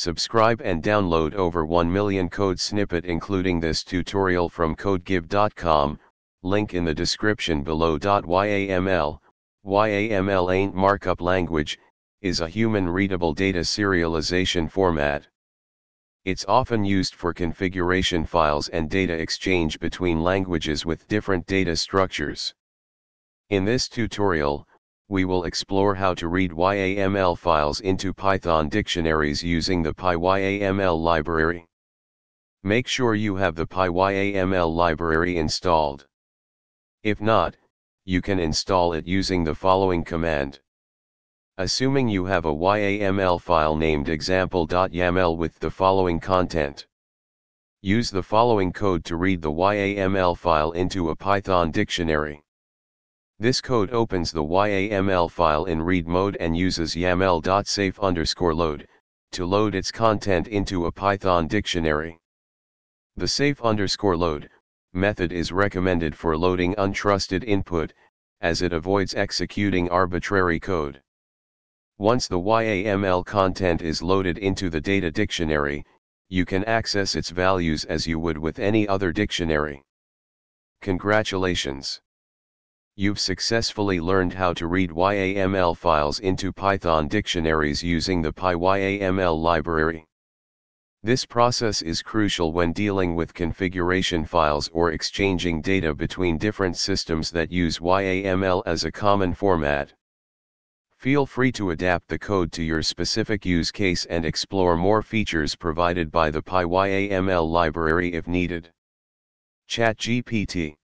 Subscribe and download over 1 million code snippet including this tutorial from codegive.com, link in the description below. YAML, YAML ain't markup language, is a human readable data serialization format. It's often used for configuration files and data exchange between languages with different data structures. In this tutorial, we will explore how to read YAML files into Python dictionaries using the PyYAML library. Make sure you have the PyYAML library installed. If not, you can install it using the following command. Assuming you have a YAML file named example.yaml with the following content. Use the following code to read the YAML file into a Python dictionary. This code opens the YAML file in read mode and uses yaml.safe underscore load, to load its content into a Python dictionary. The safe underscore load, method is recommended for loading untrusted input, as it avoids executing arbitrary code. Once the YAML content is loaded into the data dictionary, you can access its values as you would with any other dictionary. Congratulations! You've successfully learned how to read YAML files into Python dictionaries using the PyYAML library. This process is crucial when dealing with configuration files or exchanging data between different systems that use YAML as a common format. Feel free to adapt the code to your specific use case and explore more features provided by the PyYAML library if needed. ChatGPT